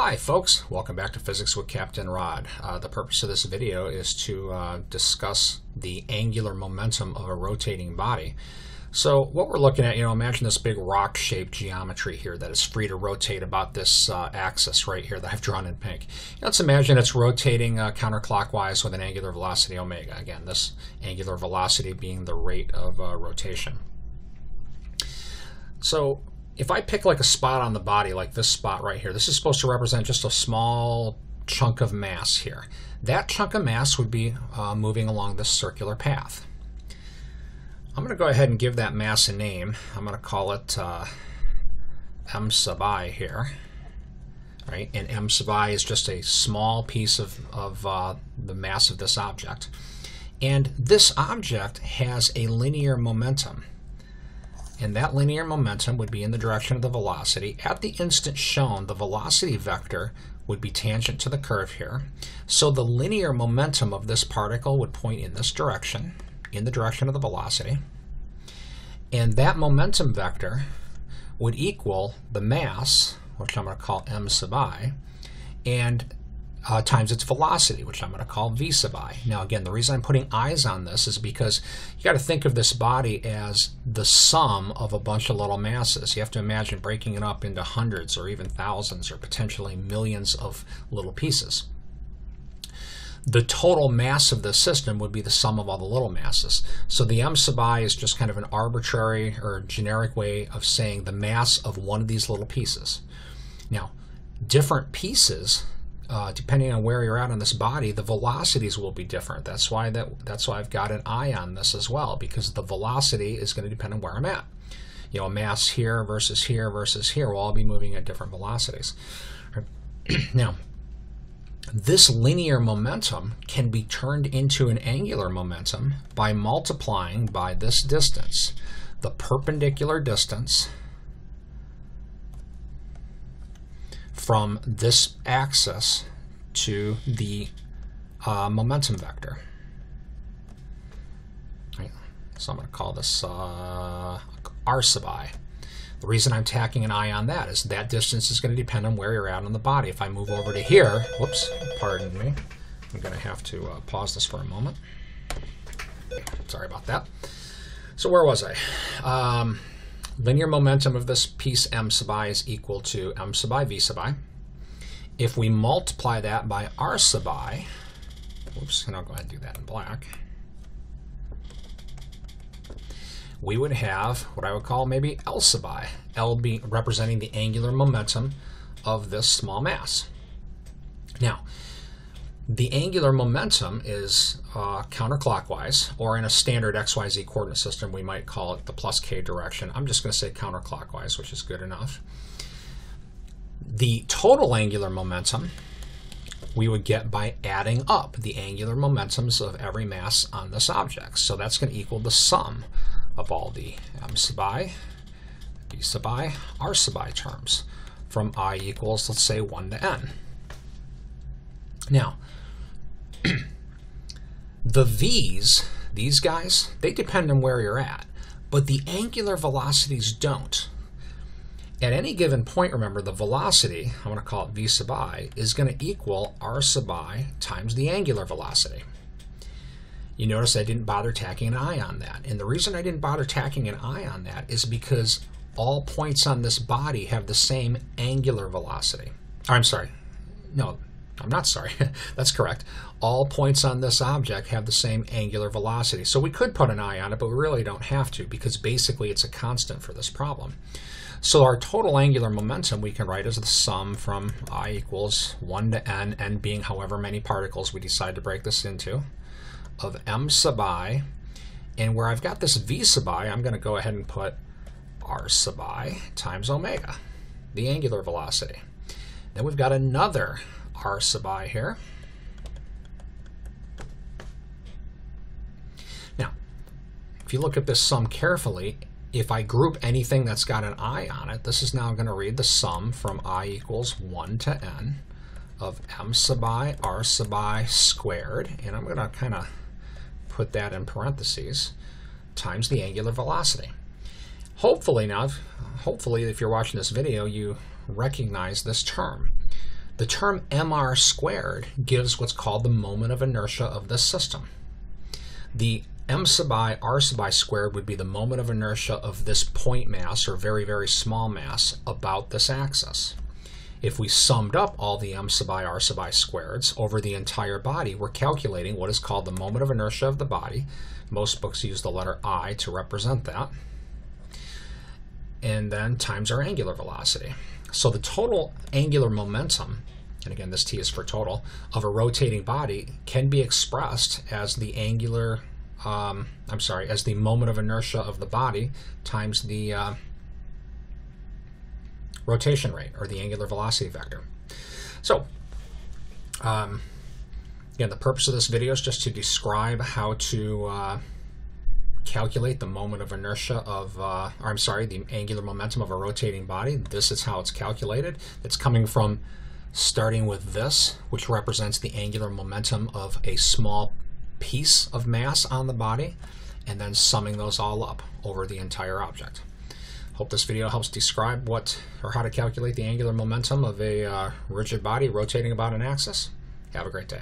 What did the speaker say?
Hi folks, welcome back to Physics with Captain Rod. Uh, the purpose of this video is to uh, discuss the angular momentum of a rotating body. So what we're looking at, you know, imagine this big rock-shaped geometry here that is free to rotate about this uh, axis right here that I've drawn in pink. Let's imagine it's rotating uh, counterclockwise with an angular velocity omega. Again, this angular velocity being the rate of uh, rotation. So if I pick like a spot on the body, like this spot right here, this is supposed to represent just a small chunk of mass here. That chunk of mass would be uh, moving along this circular path. I'm going to go ahead and give that mass a name. I'm going to call it uh, m sub i here. Right? And m sub i is just a small piece of, of uh, the mass of this object. And this object has a linear momentum and that linear momentum would be in the direction of the velocity. At the instant shown, the velocity vector would be tangent to the curve here. So the linear momentum of this particle would point in this direction, in the direction of the velocity. And that momentum vector would equal the mass, which I'm going to call m sub i, and uh, times its velocity, which I'm going to call v sub i. Now, again, the reason I'm putting i's on this is because you got to think of this body as the sum of a bunch of little masses. You have to imagine breaking it up into hundreds or even thousands or potentially millions of little pieces. The total mass of the system would be the sum of all the little masses. So the m sub i is just kind of an arbitrary or generic way of saying the mass of one of these little pieces. Now, different pieces uh, depending on where you're at on this body, the velocities will be different. That's why that that's why I've got an i on this as well, because the velocity is going to depend on where I'm at. You know, mass here versus here versus here will all be moving at different velocities. now, this linear momentum can be turned into an angular momentum by multiplying by this distance, the perpendicular distance from this axis to the uh, momentum vector. Right. So I'm going to call this uh, r sub i. The reason I'm tacking an i on that is that distance is going to depend on where you're at on the body. If I move over to here, whoops, pardon me, I'm going to have to uh, pause this for a moment. Sorry about that. So where was I? Um, linear momentum of this piece m sub i is equal to m sub i v sub i. If we multiply that by r sub i, whoops, and I'll go ahead and do that in black, we would have what I would call maybe L sub i, L being representing the angular momentum of this small mass. Now, the angular momentum is uh, counterclockwise, or in a standard XYZ coordinate system, we might call it the plus k direction. I'm just going to say counterclockwise, which is good enough. The total angular momentum we would get by adding up the angular momentums of every mass on this object. So that's going to equal the sum of all the m sub i, v sub i, r sub i terms from i equals, let's say, 1 to n. Now, the v's, these guys, they depend on where you're at, but the angular velocities don't. At any given point, remember, the velocity, I'm going to call it v sub i, is going to equal r sub i times the angular velocity. You notice I didn't bother tacking an i on that. And the reason I didn't bother tacking an i on that is because all points on this body have the same angular velocity. I'm sorry. No, I'm not sorry, that's correct. All points on this object have the same angular velocity. So we could put an i on it, but we really don't have to because basically it's a constant for this problem. So our total angular momentum we can write as the sum from i equals 1 to n, n being however many particles we decide to break this into, of m sub i, and where I've got this v sub i, I'm going to go ahead and put r sub i times omega, the angular velocity. Then we've got another r sub i here. Now, if you look at this sum carefully, if I group anything that's got an i on it, this is now going to read the sum from i equals 1 to n of m sub i r sub i squared, and I'm going to kind of put that in parentheses, times the angular velocity. Hopefully now, hopefully if you're watching this video, you recognize this term. The term mr squared gives what's called the moment of inertia of the system. The m sub i r sub i squared would be the moment of inertia of this point mass or very, very small mass about this axis. If we summed up all the m sub i r sub i squareds over the entire body, we're calculating what is called the moment of inertia of the body. Most books use the letter i to represent that. And then times our angular velocity. So the total angular momentum, and again this t is for total, of a rotating body can be expressed as the angular, um, I'm sorry, as the moment of inertia of the body times the uh, rotation rate or the angular velocity vector. So, um, again, the purpose of this video is just to describe how to uh, calculate the moment of inertia of, uh, or I'm sorry, the angular momentum of a rotating body. This is how it's calculated. It's coming from starting with this, which represents the angular momentum of a small piece of mass on the body, and then summing those all up over the entire object. Hope this video helps describe what or how to calculate the angular momentum of a uh, rigid body rotating about an axis. Have a great day.